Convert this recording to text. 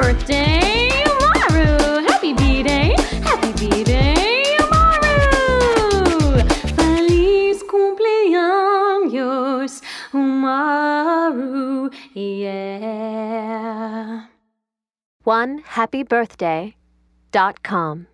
birthday, Maru! Happy B-Day! Happy B-Day, Maru! Feliz cumpleaños, Maru, yeah. One happy birthday dot com.